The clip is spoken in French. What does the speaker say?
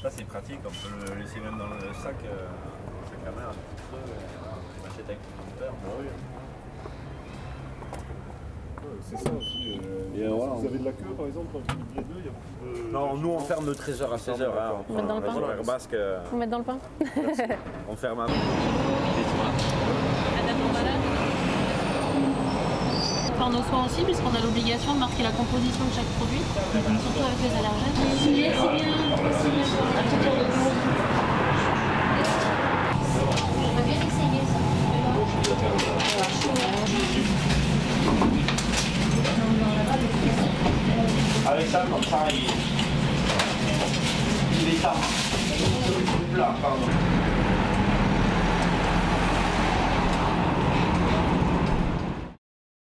plastique, on peut le laisser même dans le sac, euh, dans le sac à main, un petit creux, euh, machette avec le moteur. Bah oui. Ouais, C'est ça aussi. euh, Et, voilà, vous on- avez de la queue par exemple quand vous livrez deux, il y a beaucoup de. Non, nous on ferme de 13h à 16h. Hein, Vous mettez dans le pain basque, euh, Vous mettre dans le pain on ferme à Faire nos soins aussi, puisqu'on a l'obligation de marquer la composition de chaque produit, surtout avec les allergènes. 三桶生 hôm sau, gì đi.